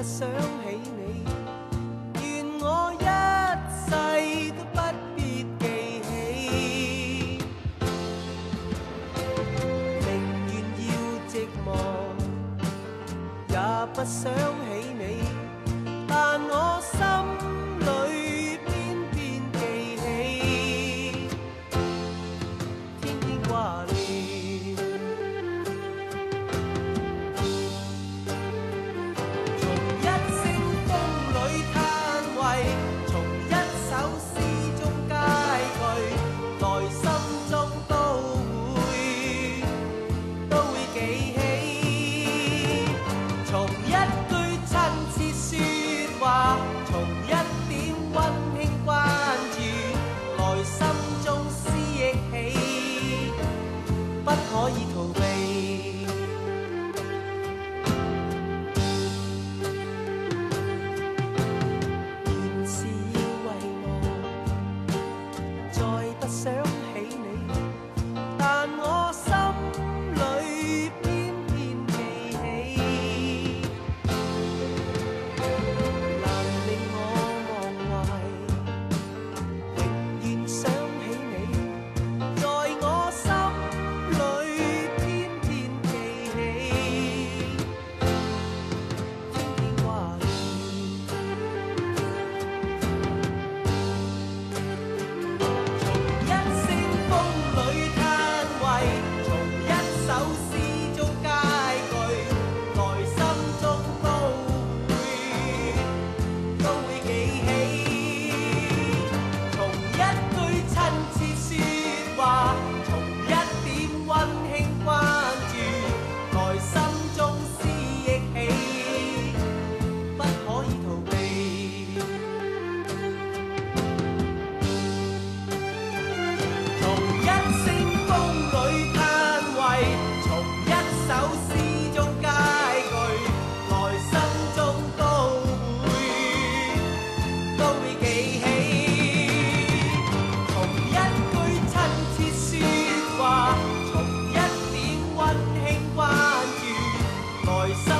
不想起你，愿我一世都不必记起，宁愿要寂寞，也不想起你，但我心里偏偏记起，天天挂念。从一 south voice of